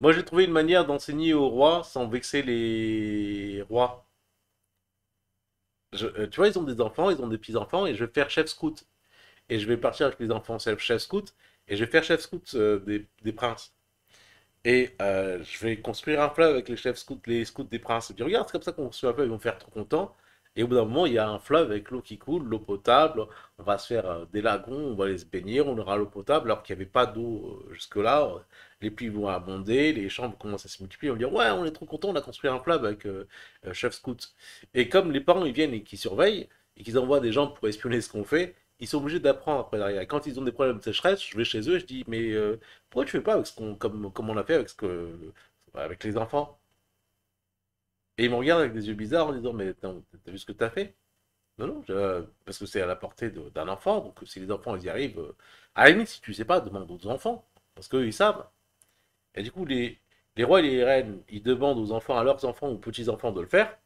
Moi, j'ai trouvé une manière d'enseigner aux rois sans vexer les rois. Euh, tu vois, ils ont des enfants, ils ont des petits-enfants, et je vais faire chef scout. Et je vais partir avec les enfants chef, scout, et je vais faire chef scout euh, des, des princes. Et euh, je vais construire un fleuve avec les chefs scouts, les scouts des princes. Et puis regarde, c'est comme ça qu'on construit un fleuve, ils vont faire trop content. Et au bout d'un moment, il y a un fleuve avec l'eau qui coule, l'eau potable. On va se faire euh, des lagons, on va aller se baigner, on aura l'eau potable, alors qu'il n'y avait pas d'eau euh, jusque-là. Les pluies vont abonder, les champs vont commencer à se multiplier. On va dire, ouais, on est trop content, on a construit un fleuve avec euh, euh, chef scout. Et comme les parents, ils viennent et qu'ils surveillent, et qu'ils envoient des gens pour espionner ce qu'on fait, ils sont obligés d'apprendre après derrière. Quand ils ont des problèmes de sécheresse, je vais chez eux et je dis, mais euh, pourquoi tu fais pas avec ce qu'on, comme, comme on a fait avec, ce que, avec les enfants? Et ils me regardent avec des yeux bizarres en disant, mais t'as vu ce que t'as fait? Non, non, parce que c'est à la portée d'un enfant, donc si les enfants ils y arrivent, euh, à la limite, si tu sais pas, demande aux enfants, parce qu'eux ils savent. Et du coup, les, les rois et les reines, ils demandent aux enfants, à leurs enfants ou petits-enfants de le faire.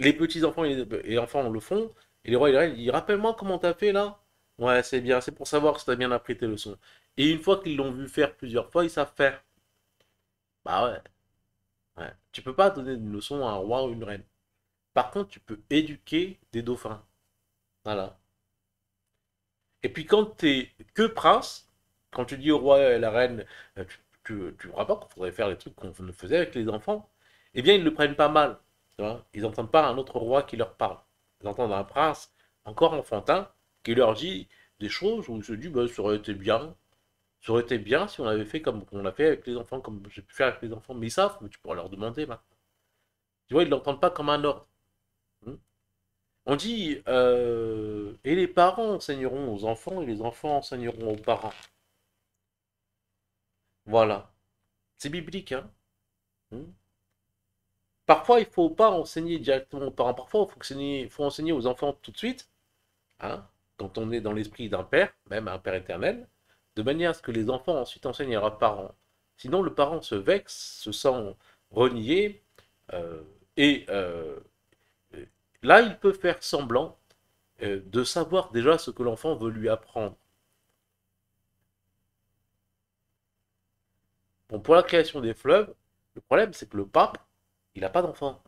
Les petits-enfants et les enfants le font, et les rois et les reines, ils rappellent-moi comment t'as fait là? Ouais, c'est bien, c'est pour savoir si t'as bien appris tes leçons. Et une fois qu'ils l'ont vu faire plusieurs fois, ils savent faire. Bah ouais. Tu peux pas donner une leçon à un roi ou une reine. Par contre, tu peux éduquer des dauphins. Voilà. Et puis quand t'es que prince, quand tu dis au roi et à la reine, euh, tu, tu, tu crois pas qu'il faudrait faire les trucs qu'on ne faisait avec les enfants, eh bien ils le prennent pas mal. Tu ils n'entendent pas un autre roi qui leur parle. Ils entendent un prince encore enfantin qui leur dit des choses où ils se disent bah, ça aurait été bien. Ça aurait été bien si on avait fait comme on l'a fait avec les enfants, comme j'ai pu faire avec les enfants. Mais ils savent, mais tu pourras leur demander maintenant. Tu vois, ils ne l'entendent pas comme un ordre. Hmm. On dit, euh, et les parents enseigneront aux enfants, et les enfants enseigneront aux parents. Voilà. C'est biblique, hein. Hmm. Parfois, il faut pas enseigner directement aux parents. Parfois, il faut enseigner, faut enseigner aux enfants tout de suite, hein, quand on est dans l'esprit d'un père, même un père éternel, de manière à ce que les enfants ensuite enseignent à leurs parents. Sinon, le parent se vexe, se sent renié, euh, et euh, là, il peut faire semblant euh, de savoir déjà ce que l'enfant veut lui apprendre. Bon, pour la création des fleuves, le problème, c'est que le pape, il n'a pas d'enfant.